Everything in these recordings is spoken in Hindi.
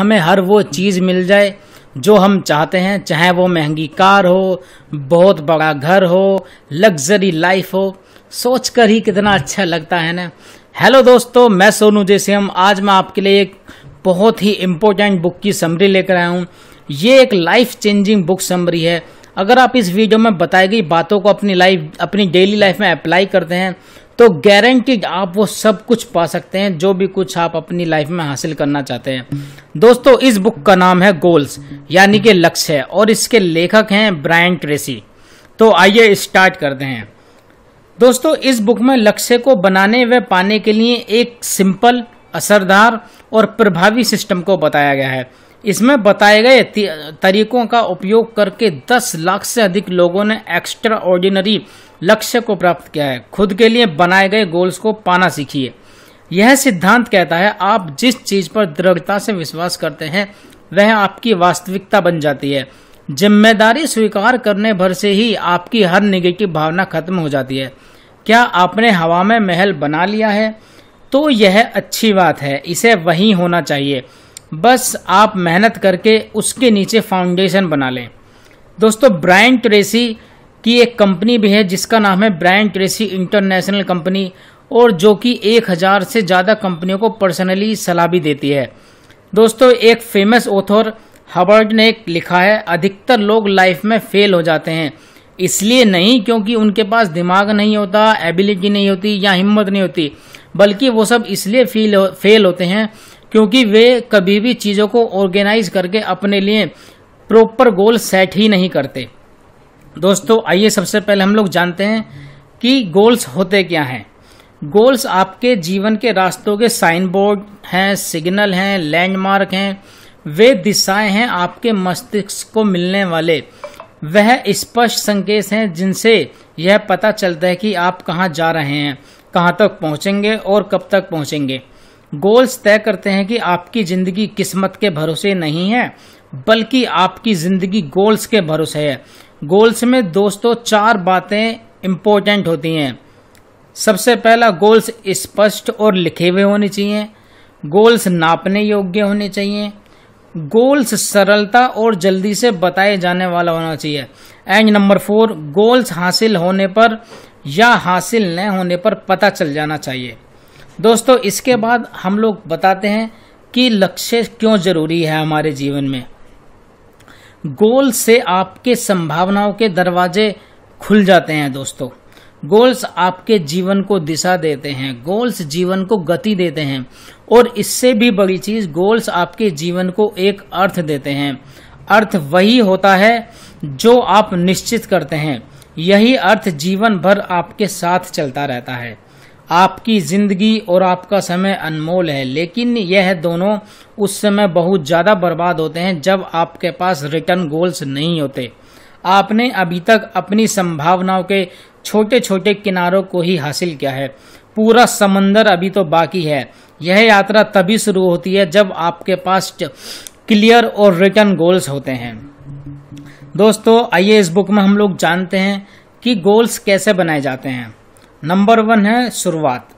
हमें हर वो चीज़ मिल जाए जो हम चाहते हैं, चाहे वो महँगी कार हो, बहुत बड़ा घर हो लग्जरी लाइफ हो। सोच कर ही कितना अच्छा लगता है ना। हेलो दोस्तों, मैं सोनू जैसे हम आज मैं आपके लिए एक बहुत ही इम्पोर्टेंट बुक की समरी लेकर आया हूँ। ये एक लाइफ चेंजिंग बुक समरी है। अगर आप इस वीडियो में बताई गई बातों को अपनी लाइफ अपनी डेली लाइफ में अप्लाई करते हैं तो गारंटीड आप वो सब कुछ पा सकते हैं, जो भी कुछ आप अपनी लाइफ में हासिल करना चाहते हैं। दोस्तों, इस बुक का नाम है गोल्स यानी कि लक्ष्य है, और इसके लेखक हैं ब्रायन ट्रेसी तो आइए स्टार्ट करते हैं। दोस्तों, इस बुक में लक्ष्य को बनाने व पाने के लिए एक सिंपल असरदार और प्रभावी सिस्टम को बताया गया है। इसमें बताए गए तरीकों का उपयोग करके 10 लाख से अधिक लोगों ने एक्स्ट्रा ऑर्डिनरी लक्ष्य को प्राप्त किया है। खुद के लिए बनाए गए गोल्स को पाना सीखिए। यह सिद्धांत कहता है, आप जिस चीज़ पर दृढ़ता से विश्वास करते हैं, वह आपकी वास्तविकता बन जाती है। ज़िम्मेदारी स्वीकार करने भर से ही आपकी हर निगेटिव भावना खत्म हो जाती है। क्या आपने हवा में महल बना लिया है? तो यह अच्छी बात है, इसे वही होना चाहिए। बस आप मेहनत करके उसके नीचे फाउंडेशन बना लें। दोस्तों ब्रायन ट्रेसी की एक कंपनी भी है, जिसका नाम है ब्रायन ट्रेसी इंटरनेशनल कंपनी और जो कि एक हज़ार से ज़्यादा कंपनियों को पर्सनली सलाह भी देती है। दोस्तों, एक फ़ेमस ऑथर हवर्ड ने लिखा है, अधिकतर लोग लाइफ में फेल हो जाते हैं। इसलिए नहीं, क्योंकि उनके पास दिमाग नहीं होता एबिलिटी नहीं होती, या हिम्मत नहीं होती। बल्कि वो सब इसलिए फील फेल होते हैं क्योंकि वे कभी भी चीज़ों को ऑर्गेनाइज करके अपने लिए प्रॉपर गोल सेट ही नहीं करते। दोस्तों, आइए सबसे पहले हम लोग जानते हैं कि गोल्स होते क्या हैं। गोल्स आपके जीवन के रास्तों के साइन बोर्ड हैं सिग्नल हैं लैंडमार्क हैं। वे दिशाएँ हैं आपके मस्तिष्क को मिलने वाले। वह स्पष्ट संकेत हैं जिनसे यह पता चलता है कि आप कहाँ जा रहे हैं। कहाँ तक पहुँचेंगे और कब तक पहुँचेंगे। गोल्स तय करते हैं कि आपकी ज़िंदगी किस्मत के भरोसे नहीं है, बल्कि आपकी ज़िंदगी गोल्स के भरोसे है। गोल्स में दोस्तों चार बातें इम्पोर्टेंट होती हैं। सबसे पहला गोल्स स्पष्ट और लिखे हुए होने चाहिए। गोल्स नापने योग्य होने चाहिए। गोल्स सरलता और जल्दी से बताए जाने वाला होना चाहिए। एंड नंबर फोर गोल्स हासिल होने पर या हासिल न होने पर पता चल जाना चाहिए। दोस्तों, इसके बाद हम लोग बताते हैं कि लक्ष्य क्यों ज़रूरी है हमारे जीवन में। गोल से आपके संभावनाओं के दरवाजे खुल जाते हैं, दोस्तों। गोल्स आपके जीवन को दिशा देते हैं, गोल्स जीवन को गति देते हैं, और इससे भी बड़ी चीज़, गोल्स आपके जीवन को एक अर्थ देते हैं। अर्थ वही होता है जो आप निश्चित करते हैं। यही अर्थ जीवन भर आपके साथ चलता रहता है। आपकी ज़िंदगी और आपका समय अनमोल है, लेकिन यह दोनों उस समय बहुत ज़्यादा बर्बाद होते हैं जब आपके पास रिटर्न गोल्स नहीं होते। आपने अभी तक अपनी संभावनाओं के छोटे छोटे किनारों को ही हासिल किया है। पूरा समंदर अभी तो बाकी है। यह यात्रा तभी शुरू होती है जब आपके पास क्लियर और रिटर्न गोल्स होते हैं। दोस्तों, आइए इस बुक में हम लोग जानते हैं कि गोल्स कैसे बनाए जाते हैं। नंबर वन है शुरुआत।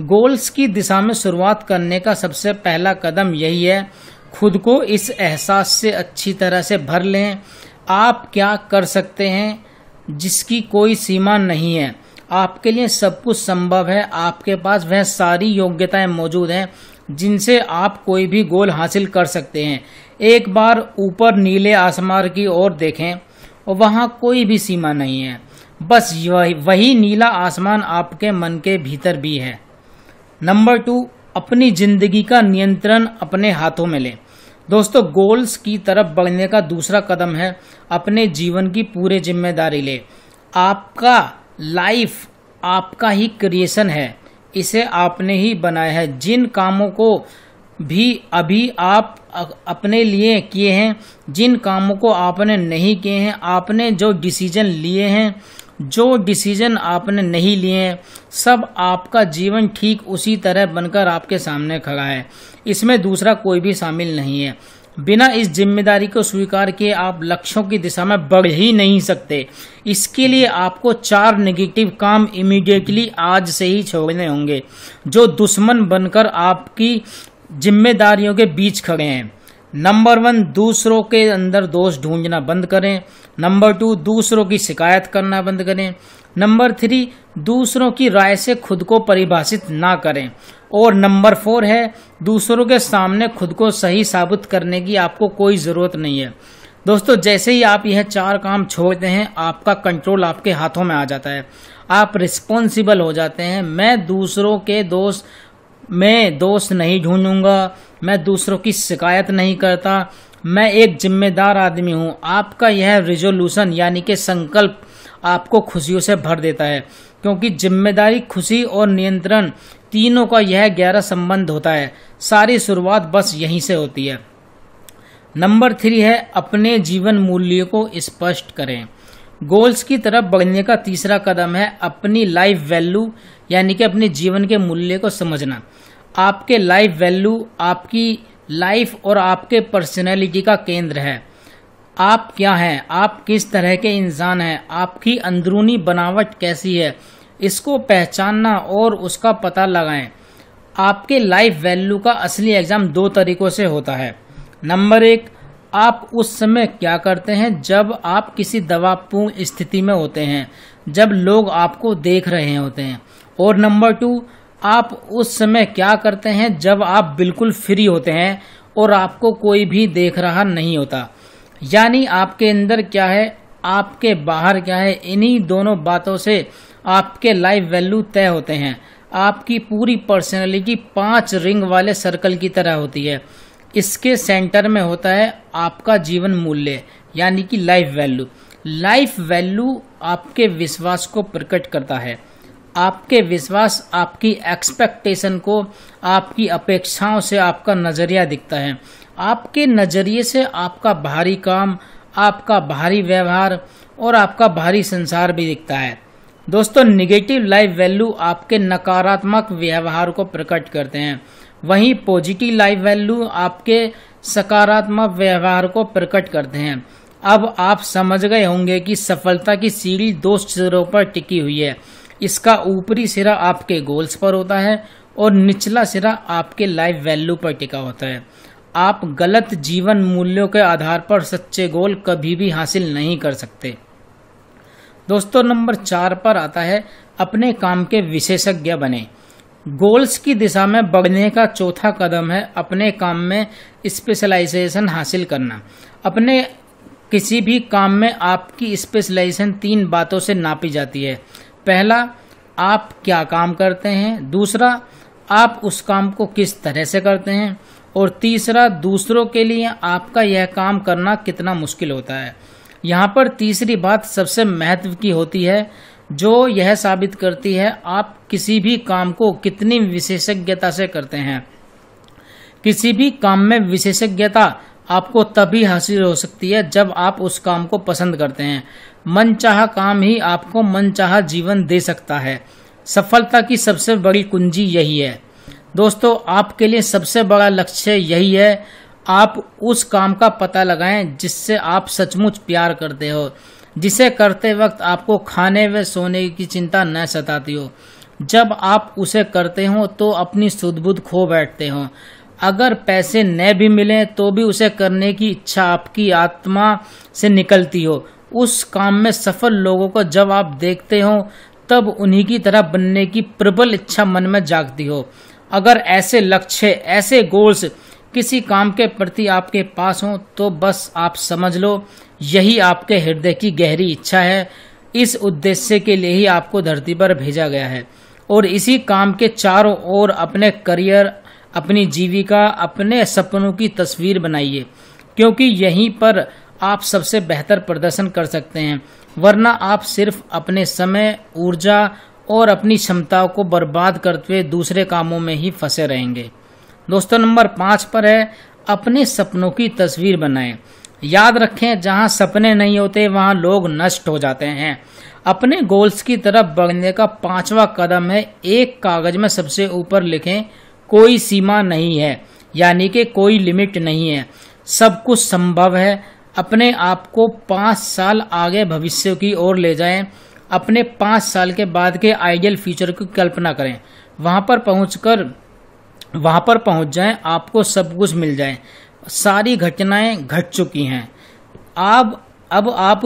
गोल्स की दिशा में शुरुआत करने का सबसे पहला कदम यही है, खुद को इस एहसास से अच्छी तरह से भर लें, आप क्या कर सकते हैं जिसकी कोई सीमा नहीं है। आपके लिए सब कुछ संभव है, आपके पास वह सारी योग्यताएँ मौजूद हैं जिनसे आप कोई भी गोल हासिल कर सकते हैं। एक बार ऊपर नीले आसमान की ओर देखें, और वहाँ कोई भी सीमा नहीं है। बस वही नीला आसमान आपके मन के भीतर भी है। नंबर टू, अपनी ज़िंदगी का नियंत्रण अपने हाथों में लें। दोस्तों, गोल्स की तरफ़ बढ़ने का दूसरा कदम है, अपने जीवन की पूरी ज़िम्मेदारी ले। आपका लाइफ, आपका ही क्रिएशन है, इसे आपने ही बनाया है। जिन कामों को भी अभी आप अपने लिए किए हैं, जिन कामों को आपने नहीं किए हैं, आपने जो डिसीज़न लिए हैं, जो डिसीज़न आपने नहीं लिए हैं, सब आपका जीवन ठीक उसी तरह बनकर आपके सामने खड़ा है। इसमें दूसरा कोई भी शामिल नहीं है। बिना इस ज़िम्मेदारी को स्वीकार किए आप लक्ष्यों की दिशा में बढ़ ही नहीं सकते। इसके लिए आपको चार नेगेटिव काम इमीडिएटली आज से ही छोड़ने होंगे। जो दुश्मन बनकर आपकी जिम्मेदारियों के बीच खड़े हैं। नंबर वन दूसरों के अंदर दोष ढूंढना बंद करें। नंबर टू दूसरों की शिकायत करना बंद करें। नंबर थ्री दूसरों की राय से खुद को परिभाषित ना करें। और नंबर फोर है, दूसरों के सामने खुद को सही साबित करने की आपको कोई ज़रूरत नहीं है। दोस्तों, जैसे ही आप यह चार काम छोड़ते हैं, आपका कंट्रोल आपके हाथों में आ जाता है। आप रिस्पॉन्सिबल हो जाते हैं। मैं दूसरों के दोस्त मैं दोस्त नहीं ढूंढूँगा, मैं दूसरों की शिकायत नहीं करता, मैं एक जिम्मेदार आदमी हूँ। आपका यह रिजोल्यूशन यानी कि संकल्प आपको खुशियों से भर देता है, क्योंकि ज़िम्मेदारी, खुशी और नियंत्रण तीनों का यह गहरा संबंध होता है। सारी शुरुआत बस यहीं से होती है। नंबर थ्री है, अपने जीवन मूल्य को स्पष्ट करें। गोल्स की तरफ़ बढ़ने का तीसरा कदम है अपनी लाइफ वैल्यू, यानी कि अपने जीवन के मूल्य को समझना। आपके लाइफ वैल्यू आपकी लाइफ और आपके पर्सनैलिटी का केंद्र है। आप क्या हैं? आप किस तरह के इंसान हैं? आपकी अंदरूनी बनावट कैसी है? इसको पहचानना और उसका पता लगाएँ। आपके लाइफ वैल्यू का असली एग्ज़ाम दो तरीकों से होता है। नंबर एक आप उस समय क्या करते हैं? जब आप किसी दबावपूर्ण स्थिति में होते हैं, जब लोग आपको देख रहे होते हैं। और नंबर टू, आप उस समय क्या करते हैं? जब आप बिल्कुल फ्री होते हैं और आपको कोई भी देख रहा नहीं होता। यानी आपके अंदर क्या है? आपके बाहर क्या है? इन्हीं दोनों बातों से आपके लाइफ वैल्यू तय होते हैं। आपकी पूरी पर्सनैलिटी पाँच रिंग वाले सर्कल की तरह होती है। इसके सेंटर में होता है आपका जीवन मूल्य, यानी कि लाइफ वैल्यू लाइफ वैल्यू आपके विश्वास को प्रकट करता है। आपके विश्वास आपकी एक्सपेक्टेशन को, आपकी अपेक्षाओं से आपका नज़रिया दिखता है। आपके नज़रिए से आपका भारी काम, आपका भारी व्यवहार और आपका भारी संसार भी दिखता है। दोस्तों निगेटिव लाइफ वैल्यू आपके नकारात्मक व्यवहार को प्रकट करते हैं। वहीं पॉजिटिव लाइफ वैल्यू आपके सकारात्मक व्यवहार को प्रकट करते हैं। अब आप समझ गए होंगे कि सफलता की सीढ़ी दो सिरों पर टिकी हुई है। इसका ऊपरी सिरा आपके गोल्स पर होता है और निचला सिरा आपके लाइफ वैल्यू पर टिका होता है। आप गलत जीवन मूल्यों के आधार पर सच्चे गोल कभी भी हासिल नहीं कर सकते। दोस्तों, नंबर चार पर आता है, अपने काम के विशेषज्ञ बने। गोल्स की दिशा में बढ़ने का चौथा कदम है अपने काम में स्पेशलाइजेशन हासिल करना। अपने किसी भी काम में आपकी स्पेशलाइजेशन तीन बातों से नापी जाती है। पहला, आप क्या काम करते हैं? दूसरा, आप उस काम को किस तरह से करते हैं? और तीसरा, दूसरों के लिए आपका यह काम करना कितना मुश्किल होता है। यहाँ पर तीसरी बात सबसे महत्व की होती है जो यह साबित करती है, आप किसी भी काम को कितनी विशेषज्ञता से करते हैं। किसी भी काम में विशेषज्ञता आपको तभी हासिल हो सकती है जब आप उस काम को पसंद करते हैं। मन चाह काम ही आपको मन चाह जीवन दे सकता है। सफलता की सबसे बड़ी कुंजी यही है। दोस्तों, आपके लिए सबसे बड़ा लक्ष्य यही है, आप उस काम का पता लगाएँ जिससे आप सचमुच प्यार करते हो। जिसे करते वक्त आपको खाने व सोने की चिंता न सताती हो। जब आप उसे करते हो तो अपनी सुध बुध खो बैठते हो। अगर पैसे न भी मिले तो भी उसे करने की इच्छा आपकी आत्मा से निकलती हो। उस काम में सफल लोगों को जब आप देखते हो, तब उन्हीं की तरह बनने की प्रबल इच्छा मन में जागती हो। अगर ऐसे लक्ष्य, ऐसे गोल्स किसी काम के प्रति आपके पास हो तो बस आप समझ लो, यही आपके हृदय की गहरी इच्छा है। इस उद्देश्य के लिए ही आपको धरती पर भेजा गया है। और इसी काम के चारों ओर अपने करियर, अपनी जीविका, अपने सपनों की तस्वीर बनाइए, क्योंकि यहीं पर आप सबसे बेहतर प्रदर्शन कर सकते हैं। वरना आप सिर्फ़ अपने समय, ऊर्जा और अपनी क्षमताओं को बर्बाद करते हुए दूसरे कामों में ही फंसे रहेंगे। दोस्तों, नंबर पाँच पर है, अपने सपनों की तस्वीर बनाएँ। याद रखें, जहाँ सपने नहीं होते, वहाँ लोग नष्ट हो जाते हैं। अपने गोल्स की तरफ़ बढ़ने का पांचवा कदम है, एक कागज़ में सबसे ऊपर लिखें, कोई सीमा नहीं है, यानी कि कोई लिमिट नहीं है। सब कुछ संभव है, अपने आप को पाँच साल आगे भविष्य की ओर ले जाएँ, अपने पाँच साल के बाद के आइडियल फ्यूचर की कल्पना करें। वहाँ पर पहुंचकर वहाँ पर पहुँच जाएँ, आपको सब कुछ मिल जाए। सारी घटनाएँ घट चुकी हैं। अब अब आप,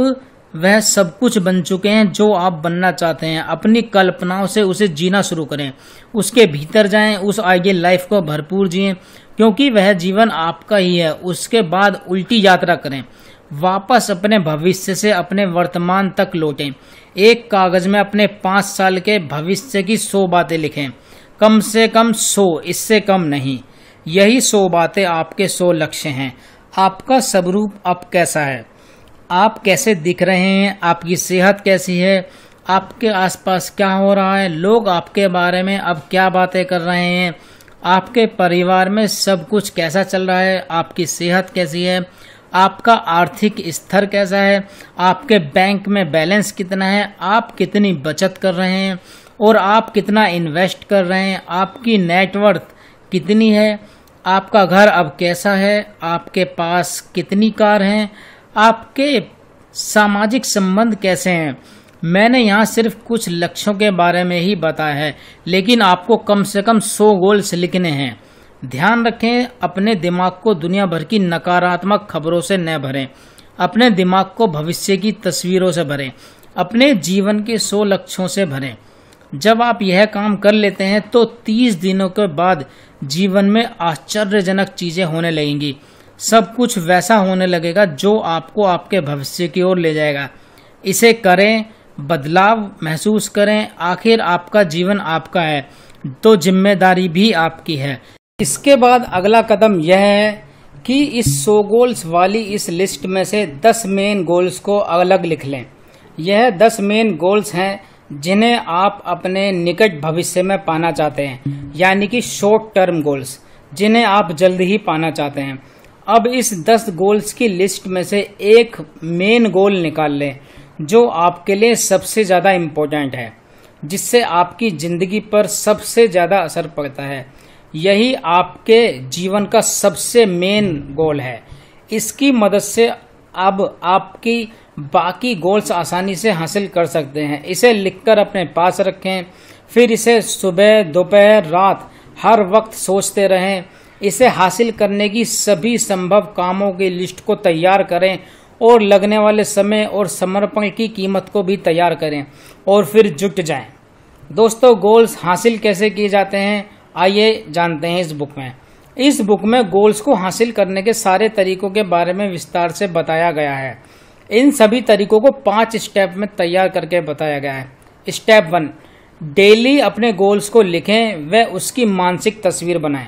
वह सब कुछ बन चुके हैं जो आप बनना चाहते हैं। अपनी कल्पनाओं से उसे जीना शुरू करें। उसके भीतर जाएँ, उस आगे लाइफ को भरपूर जिए, क्योंकि वह जीवन आपका ही है। उसके बाद उल्टी यात्रा करें। वापस अपने भविष्य से अपने वर्तमान तक लौटें। एक कागज़ में अपने पाँच साल के भविष्य की सौ बातें लिखें। कम से कम सौ, इससे कम नहीं। यही सौ बातें आपके सौ लक्ष्य हैं। आपका स्वरूप अब कैसा है? आप कैसे दिख रहे हैं? आपकी सेहत कैसी है? आपके आसपास क्या हो रहा है? लोग आपके बारे में अब क्या बातें कर रहे हैं? आपके परिवार में सब कुछ कैसा चल रहा है? आपकी सेहत कैसी है? आपका आर्थिक स्तर कैसा है? आपके बैंक में बैलेंस कितना है? आप कितनी बचत कर रहे हैं? और आप कितना इन्वेस्ट कर रहे हैं, आपकी नेटवर्थ कितनी है, आपका घर अब कैसा है, आपके पास कितनी कार हैं, आपके सामाजिक संबंध कैसे हैं? मैंने यहाँ सिर्फ़ कुछ लक्ष्यों के बारे में ही बताया है, लेकिन आपको कम से कम सौ गोल्स लिखने हैं। ध्यान रखें, अपने दिमाग को दुनिया भर की नकारात्मक खबरों से न भरें, अपने दिमाग को भविष्य की तस्वीरों से भरें, अपने जीवन के सौ लक्ष्यों से भरें। जब आप यह काम कर लेते हैं तो तीस दिनों के बाद जीवन में आश्चर्यजनक चीज़ें होने लगेंगी। सब कुछ वैसा होने लगेगा जो आपको आपके भविष्य की ओर ले जाएगा। इसे करें, बदलाव महसूस करें, आखिर आपका जीवन आपका है तो ज़िम्मेदारी भी आपकी है। इसके बाद अगला कदम यह है कि इस सो गोल्स वाली इस लिस्ट में से दस मेन गोल्स को अलग लिख लें। यह दस मेन गोल्स हैं जिन्हें आप अपने निकट भविष्य में पाना चाहते हैं, यानी कि शॉर्ट टर्म गोल्स जिन्हें आप जल्द ही पाना चाहते हैं। अब इस दस गोल्स की लिस्ट में से एक मेन गोल निकाल लें, जो आपके लिए सबसे ज़्यादा इम्पोर्टेंट है, जिससे आपकी ज़िंदगी पर सबसे ज़्यादा असर पड़ता है। यही आपके जीवन का सबसे मेन गोल है। इसकी मदद से अब आपकी बाकी गोल्स आसानी से हासिल कर सकते हैं। इसे लिखकर अपने पास रखें, फिर इसे सुबह, दोपहर, रात, हर वक्त सोचते रहें। इसे हासिल करने की सभी संभव कामों की लिस्ट को तैयार करें और लगने वाले समय और समर्पण की कीमत को भी तैयार करें और फिर जुट जाएँ। दोस्तों गोल्स हासिल कैसे किए जाते हैं? आइए जानते हैं इस बुक में। इस बुक में गोल्स को हासिल करने के सारे तरीकों के बारे में विस्तार से बताया गया है। इन सभी तरीकों को पाँच स्टेप में तैयार करके बताया गया है। स्टेप वन, डेली अपने गोल्स को लिखें, व उसकी मानसिक तस्वीर बनाएँ।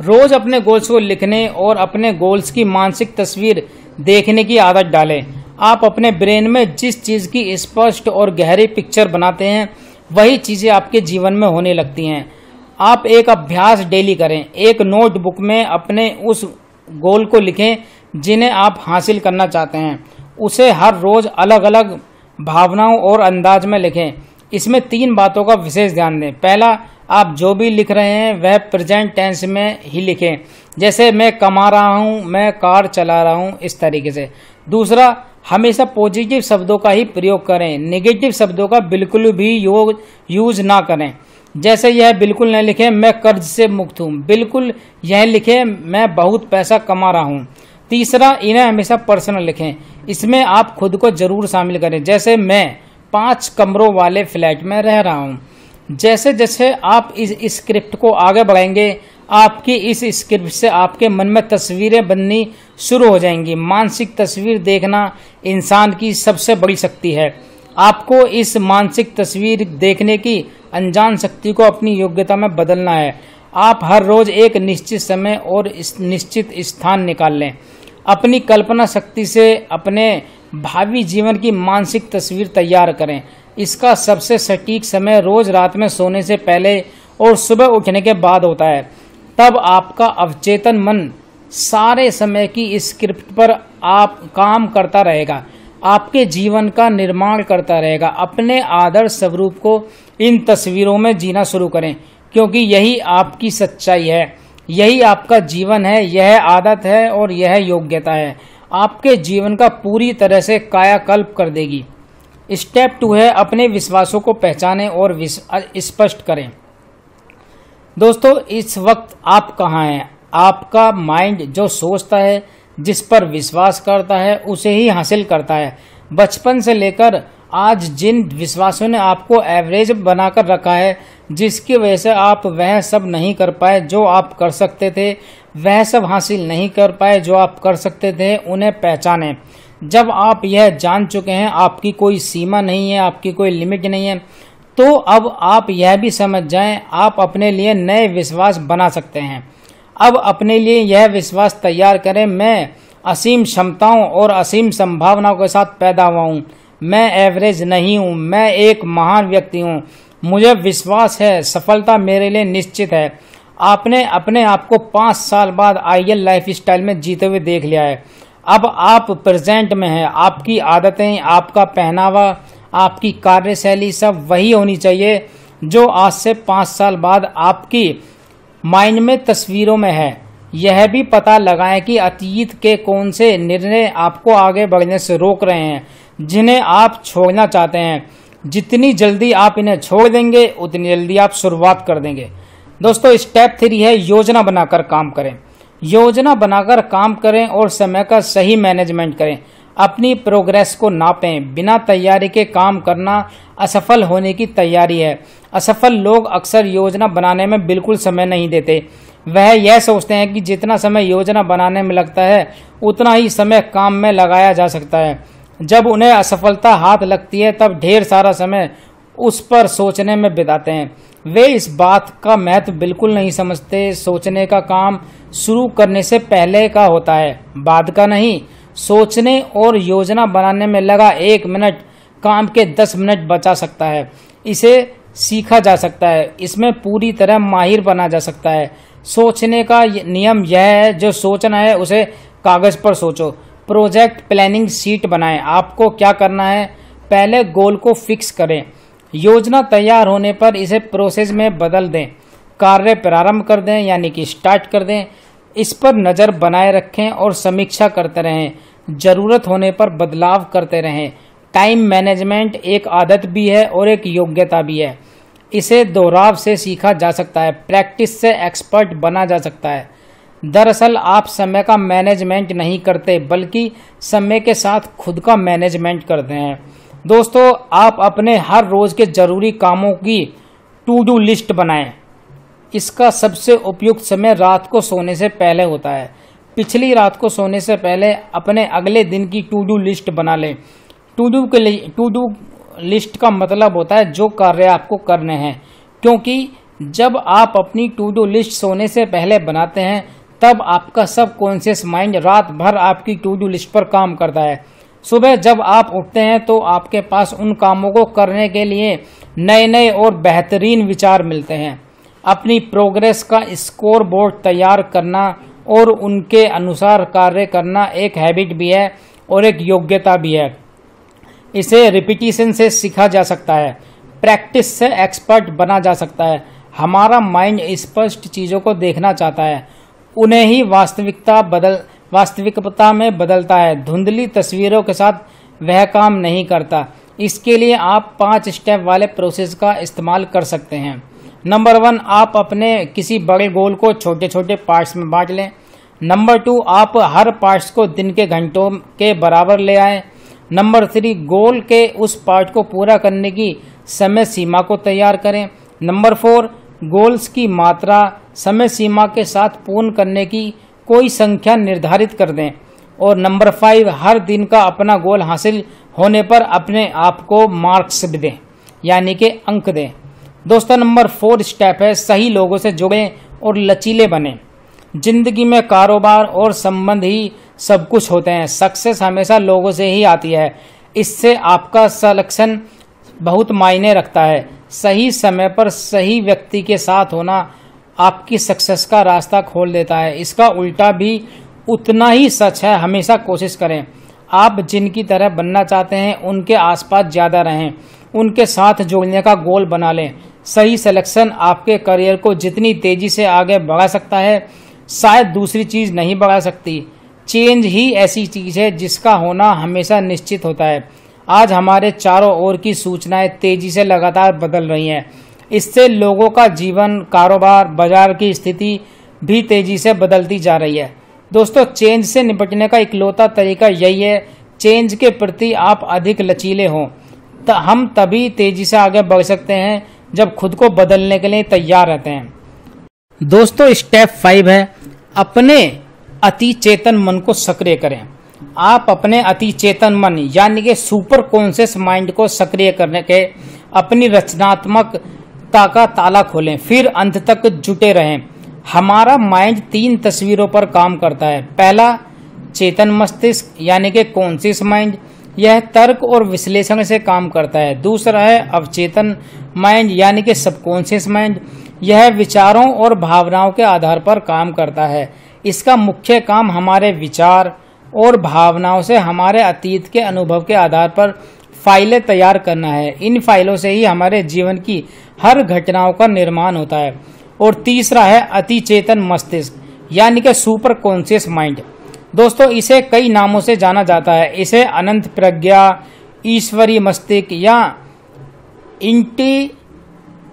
रोज अपने गोल्स को लिखने और अपने गोल्स की मानसिक तस्वीर देखने की आदत डालें। आप अपने ब्रेन में जिस चीज़ की स्पष्ट और गहरी पिक्चर बनाते हैं, वही चीज़ें आपके जीवन में होने लगती हैं। आप एक अभ्यास डेली करें। एक नोटबुक में अपने उस गोल को लिखें जिन्हें आप हासिल करना चाहते हैं। उसे हर रोज अलग अलग भावनाओं और अंदाज में लिखें। इसमें तीन बातों का विशेष ध्यान दें। पहला, आप जो भी लिख रहे हैं, वह प्रेजेंट टेंस में ही लिखें। जैसे, मैं कमा रहा हूँ, मैं कार चला रहा हूँ, इस तरीके से। दूसरा, हमेशा पॉजिटिव शब्दों का ही प्रयोग करें। नेगेटिव शब्दों का बिल्कुल भी योग यूज़ ना करें। जैसे, यह बिल्कुल न लिखें, मैं कर्ज से मुक्त हूँ। बिल्कुल यह लिखें, मैं बहुत पैसा कमा रहा हूँ। तीसरा, इन्हें हमेशा पर्सनल लिखें। इसमें आप खुद को ज़रूर शामिल करें। जैसे मैं पाँच कमरों वाले फ्लैट में रह रहा हूँ। जैसे जैसे आप इस स्क्रिप्ट को आगे बढ़ाएँगे, आपकी इस स्क्रिप्ट से आपके मन में तस्वीरें बननी शुरू हो जाएँगी। मानसिक तस्वीर देखना इंसान की सबसे बड़ी शक्ति है। आपको इस मानसिक तस्वीर देखने की अनजान शक्ति को अपनी योग्यता में बदलना है। आप हर रोज एक निश्चित समय और निश्चित स्थान निकाल लें। अपनी कल्पना शक्ति से अपने भावी जीवन की मानसिक तस्वीर तैयार करें। इसका सबसे सटीक समय रोज रात में सोने से पहले और सुबह उठने के बाद होता है। तब आपका अवचेतन मन सारे समय की स्क्रिप्ट पर आप काम करता रहेगा। आपके जीवन का निर्माण करता रहेगा। अपने आदर्श स्वरूप को इन तस्वीरों में जीना शुरू करें, क्योंकि यही आपकी सच्चाई है। यही आपका जीवन है, यह आदत है और यह योग्यता है। आपके जीवन का पूरी तरह से कायाकल्प कर देगी। स्टेप टू है अपने विश्वासों को पहचानें और स्पष्ट करें। दोस्तों, इस वक्त आप कहाँ हैं? आपका माइंड जो सोचता है, जिस पर विश्वास करता है, उसे ही हासिल करता है। बचपन से लेकर आज जिन विश्वासों ने आपको एवरेज बनाकर रखा है जिसकी वजह से आप वह सब नहीं कर पाए जो आप कर सकते थे, वह सब हासिल नहीं कर पाए जो आप कर सकते थे, उन्हें पहचाने। जब आप यह जान चुके हैं, आपकी कोई सीमा नहीं है, आपकी कोई लिमिट नहीं है तो अब आप यह भी समझ जाएँ, आप अपने लिए नए विश्वास बना सकते हैं। अब अपने लिए यह विश्वास तैयार करें, मैं असीम क्षमताओं और असीम संभावनाओं के साथ पैदा हुआ हूँ। मैं एवरेज नहीं हूँ, मैं एक महान व्यक्ति हूँ। मुझे विश्वास है, सफलता मेरे लिए निश्चित है। आपने अपने आप को पाँच साल बाद आइडियल लाइफ स्टाइल में जीते हुए देख लिया है। अब आप प्रेजेंट में हैं, आपकी आदतें, आपका पहनावा, आपकी कार्यशैली सब वही होनी चाहिए, जो आज से पाँच साल बाद आपकी माइंड में तस्वीरों में है। यह भी पता लगाएँ कि अतीत के कौन से निर्णय आपको आगे बढ़ने से रोक रहे हैं, जिन्हें आप छोड़ना चाहते हैं। जितनी जल्दी आप इन्हें छोड़ देंगे, उतनी जल्दी आप शुरुआत कर देंगे। दोस्तों स्टेप थ्री है, योजना बनाकर काम करें। योजना बनाकर काम करें और समय का सही मैनेजमेंट करें। अपनी प्रोग्रेस को नापें। बिना तैयारी के काम करना असफल होने की तैयारी है। असफल लोग अक्सर योजना बनाने में बिल्कुल समय नहीं देते। वह यह सोचते हैं कि जितना समय योजना बनाने में लगता है, उतना ही समय काम में लगाया जा सकता है। जब उन्हें असफलता हाथ लगती है, तब ढेर सारा समय उस पर सोचने में बिताते हैं। वे इस बात का महत्व बिल्कुल नहीं समझते। सोचने का काम शुरू करने से पहले का होता है, बाद का नहीं। सोचने और योजना बनाने में लगा एक मिनट, काम के दस मिनट बचा सकता है। इसे सीखा जा सकता है। इसमें पूरी तरह माहिर बना जा सकता है। सोचने का नियम यह है, जो सोचना है, उसे कागज़ पर सोचो। प्रोजेक्ट प्लानिंग सीट बनाएँ। आपको क्या करना है? पहले गोल को फिक्स करें। योजना तैयार होने पर इसे प्रोसेस में बदल दें। कार्य प्रारंभ कर दें, यानी कि स्टार्ट कर दें। इस पर नज़र बनाए रखें और समीक्षा करते रहें। ज़रूरत होने पर बदलाव करते रहें। टाइम मैनेजमेंट एक आदत भी है और एक योग्यता भी है। इसे दोहराव से सीखा जा सकता है। प्रैक्टिस से एक्सपर्ट बना जा सकता है। दरअसल आप समय का मैनेजमेंट नहीं करते, बल्कि समय के साथ खुद का मैनेजमेंट करते हैं। दोस्तों, आप अपने हर रोज के ज़रूरी कामों की टू डू लिस्ट बनाएँ। इसका सबसे उपयुक्त समय रात को सोने से पहले होता है। पिछली रात को सोने से पहले अपने अगले दिन की टू डू लिस्ट बना लें। टू डू के लिए टू डू लिस्ट का मतलब होता है जो कार्य आपको करने हैं। क्योंकि जब आप अपनी टू डू लिस्ट सोने से पहले बनाते हैं तब आपका सब कॉन्शियस माइंड रात भर आपकी टू डू लिस्ट पर काम करता है। सुबह जब आप उठते हैं तो आपके पास उन कामों को करने के लिए नए नए और बेहतरीन विचार मिलते हैं। अपनी प्रोग्रेस का स्कोर बोर्ड तैयार करना और उनके अनुसार कार्य करना एक हैबिट भी है और एक योग्यता भी है। इसे रिपीटिशन से सीखा जा सकता है, प्रैक्टिस से एक्सपर्ट बना जा सकता है। हमारा माइंड स्पष्ट चीज़ों को देखना चाहता है। उन्हें ही वास्तविकता बदल, वास्तविकता में बदलता है। धुंधली तस्वीरों के साथ वह काम नहीं करता। इसके लिए आप पाँच स्टेप वाले प्रोसेस का इस्तेमाल कर सकते हैं। नंबर वन, आप अपने किसी बड़े गोल को छोटे छोटे पार्ट्स में बांट लें। नंबर टू, आप हर पार्ट्स को दिन के घंटों के बराबर ले आए। नंबर थ्री, गोल के उस पार्ट को पूरा करने की समय सीमा को तैयार करें। नंबर फोर गोल्स की मात्रा समय सीमा के साथ पूर्ण करने की कोई संख्या निर्धारित कर दें। और नंबर फाइव, हर दिन का अपना गोल हासिल होने पर अपने आप को मार्क्स भी दें, यानी कि अंक दें। दोस्तों, नंबर फोर स्टेप है, सही लोगों से जुड़ें और लचीले बने। ज़िंदगी में कारोबार और संबंध ही सब कुछ होते हैं। सक्सेस हमेशा लोगों से ही आती है। इससे आपका सलेक्शन बहुत मायने रखता है। सही समय पर सही व्यक्ति के साथ होना आपकी सक्सेस का रास्ता खोल देता है। इसका उल्टा भी उतना ही सच है। हमेशा कोशिश करें। आप जिनकी तरह बनना चाहते हैं, उनके आसपास ज़्यादा रहें। उनके साथ जुड़ने का गोल बना लें। सही सिलेक्शन आपके करियर को जितनी तेज़ी से आगे बढ़ा सकता है, शायद दूसरी चीज़ नहीं बढ़ा सकती। चेंज ही ऐसी चीज़ है जिसका होना हमेशा निश्चित होता है। आज हमारे चारों ओर की सूचनाएँ तेज़ी से लगातार बदल रही हैं। इससे लोगों का जीवन, कारोबार, बाज़ार की स्थिति भी तेज़ी से बदलती जा रही है। दोस्तों, चेंज से निपटने का इकलौता तरीका यही है, चेंज के प्रति आप अधिक लचीले हों। तो हम तभी तेज़ी से आगे बढ़ सकते हैं जब खुद को बदलने के लिए तैयार रहते हैं। दोस्तों, स्टेप फाइव है, अपने अति चेतन मन को सक्रिय करें। आप अपने अति चेतन मन, यानी कि सुपर कॉन्शियस माइंड को सक्रिय करने के अपनी रचनात्मकता का ताला खोलें, फिर अंत तक जुटे रहें। हमारा माइंड तीन तस्वीरों पर काम करता है। पहला, चेतन मस्तिष्क, यानी कि कॉन्शियस माइंड, यह तर्क और विश्लेषण से काम करता है। दूसरा है अवचेतन माइंड, यानी कि सबकॉन्शियस माइंड, यह विचारों और भावनाओं के आधार पर काम करता है। इसका मुख्य काम हमारे विचार और भावनाओं से हमारे अतीत के अनुभव के आधार पर फाइलें तैयार करना है। इन फाइलों से ही हमारे जीवन की हर घटनाओं का निर्माण होता है। और तीसरा है अति चेतन मस्तिष्क, यानी कि सुपर कॉन्शियस माइंड। दोस्तों, इसे कई नामों से जाना जाता है। इसे अनंत प्रज्ञा ईश्वरी मस्तिष्क या इंटी,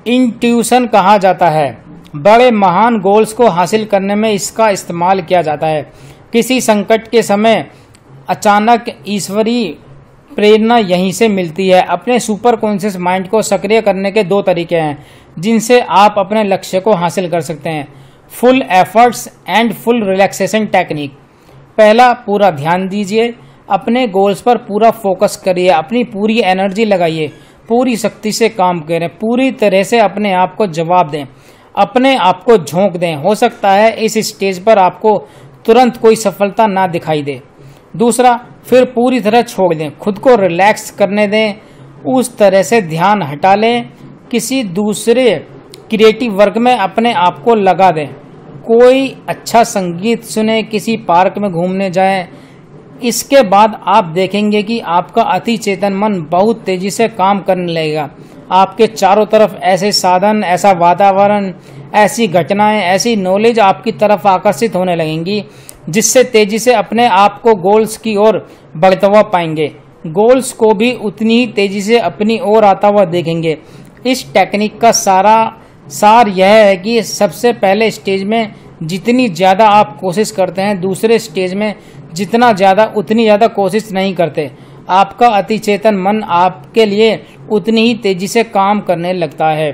इंट्यूशन कहा जाता है। बड़े महान गोल्स को हासिल करने में इसका इस्तेमाल किया जाता है। किसी संकट के समय अचानक ईश्वरी प्रेरणा यहीं से मिलती है। अपने सुपर कॉन्शियस माइंड को सक्रिय करने के दो तरीके हैं, जिनसे आप अपने लक्ष्य को हासिल कर सकते हैं। Full efforts and full relaxation technique. पहला, पूरा ध्यान दीजिए। अपने गोल्स पर पूरा फोकस करिए। अपनी पूरी एनर्जी लगाइए। पूरी शक्ति से काम करें। पूरी तरह से अपने आप को जवाब दें। अपने आप को झोंक दें। हो सकता है इस स्टेज पर आपको तुरंत कोई सफलता ना दिखाई दे। दूसरा, फिर पूरी तरह छोड़ दें, खुद को रिलैक्स करने दें, उस तरह से ध्यान हटा लें, किसी दूसरे क्रिएटिव वर्क में अपने आप को लगा दें। कोई अच्छा संगीत सुने, किसी पार्क में घूमने जाएँ, इसके बाद आप देखेंगे कि आपका अति चेतन मन बहुत तेज़ी से काम करने लगेगा। आपके चारों तरफ़ ऐसे साधन, ऐसा वातावरण, ऐसी घटनाएँ, ऐसी नॉलेज आपकी तरफ़ आकर्षित होने लगेंगी, जिससे तेज़ी से अपने आप को गोल्स की ओर बढ़ता हुआ पाएँगे। गोल्स को भी उतनी ही तेज़ी से अपनी ओर आता हुआ देखेंगे। इस टेक्निक का सारा, सार यह है कि सबसे पहले स्टेज में जितनी ज़्यादा आप कोशिश करते हैं, दूसरे स्टेज में जितना ज़्यादा, उतनी ज़्यादा कोशिश नहीं करते। आपका अति चेतन मन आपके लिए उतनी ही तेज़ी से काम करने लगता है।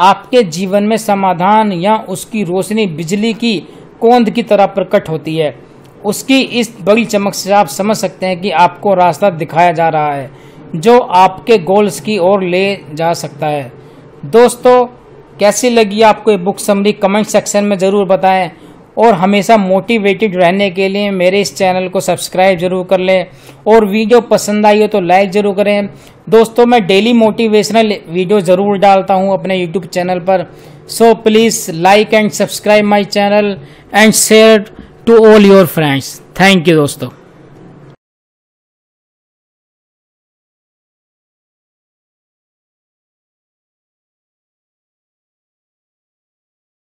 आपके जीवन में समाधान या उसकी रोशनी बिजली की कोंद की तरह प्रकट होती है। उसकी इस बड़ी चमक से आप समझ सकते हैं कि आपको रास्ता दिखाया जा रहा है, जो आपके गोल्स की ओर ले जा सकता है। दोस्तों, कैसी लगी आपको ये बुक समरी कमेंट सेक्शन में ज़रूर बताएँ। और हमेशा मोटिवेटेड रहने के लिए मेरे इस चैनल को सब्सक्राइब ज़रूर कर लें। और वीडियो पसंद आई हो तो लाइक ज़रूर करें। दोस्तों, मैं डेली मोटिवेशनल वीडियो ज़रूर डालता हूँ अपने यूट्यूब चैनल पर। So please like and subscribe my channel and share to all your friends thank you दोस्तों।